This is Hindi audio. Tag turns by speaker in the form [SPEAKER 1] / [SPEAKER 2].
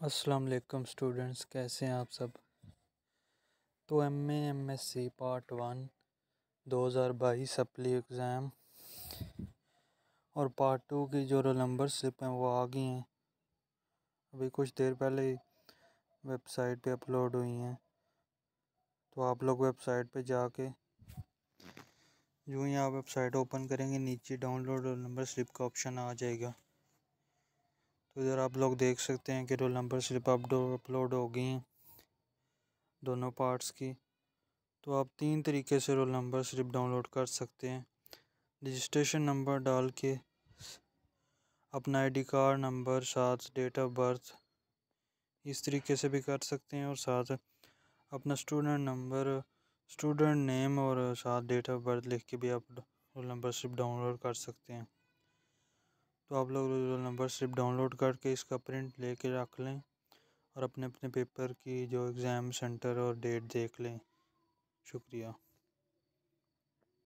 [SPEAKER 1] अस्सलाम वालेकुम स्टूडेंट्स, कैसे हैं आप सब? तो M M S C part one 2022 supply exam और पार्ट टू की जो रोल नंबर स्लिप हैं वो आ गई हैं। अभी कुछ देर पहले ही वेबसाइट पे अपलोड हुई हैं। तो आप लोग वेबसाइट पे जाके यूँ ही आप वेबसाइट ओपन करेंगे, नीचे डाउनलोड रोल नंबर स्लिप का ऑप्शन आ जाएगा। तो इधर आप लोग देख सकते हैं कि रोल नंबर स्लिप अपलोड हो गई हैं दोनों पार्ट्स की। तो आप तीन तरीके से रोल नंबर स्लिप डाउनलोड कर सकते हैं। रजिस्ट्रेशन नंबर डाल के, अपना आईडी कार्ड नंबर, साथ डेट ऑफ़ बर्थ, इस तरीके से भी कर सकते हैं और साथ अपना स्टूडेंट नंबर, स्टूडेंट नेम और साथ डेट ऑफ़ बर्थ लिख के भी आप रोल नंबर स्लिप डाउनलोड कर सकते हैं। तो आप लोग रोल नंबर सिर्फ़ डाउनलोड करके इसका प्रिंट लेके रख लें और अपने अपने पेपर की जो एग्ज़ाम सेंटर और डेट देख लें। शुक्रिया।